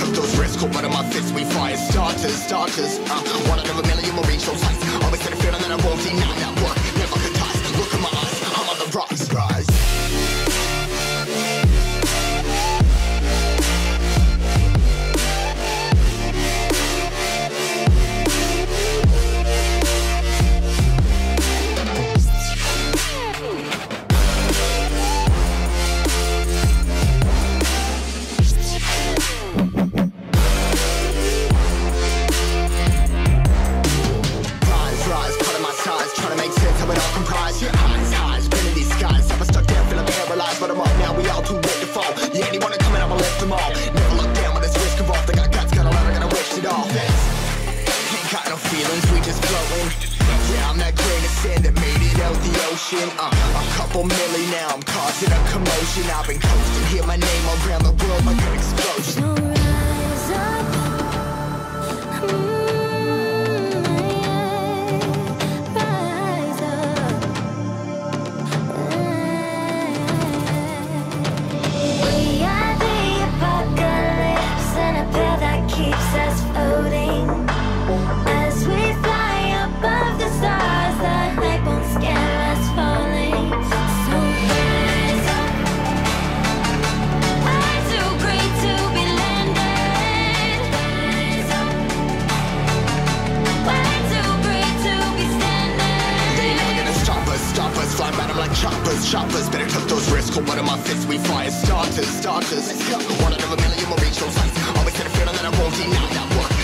Took those risks, caught blood in my fists. we fire starters, starters. Uh, one out of a million will reach those heights. Always had a feeling that I won't deny that work. Yeah, anyone coming, I'ma lift them all. Never look down when there's risk involved. They got guts, got a lot, I gotta wish it off. Ain't got no feelings, we just floating. Yeah, I'm that grain of sand that made it out the ocean. Uh, a couple milli now, I'm causing a commotion. I've been coasting, hear my name around the world like an explosion. Choppers, choppers. Better took those risks. Hold one of my fists, we fire starters, starters. One out of a million will reach those heights. Always had a feeling that I won't deny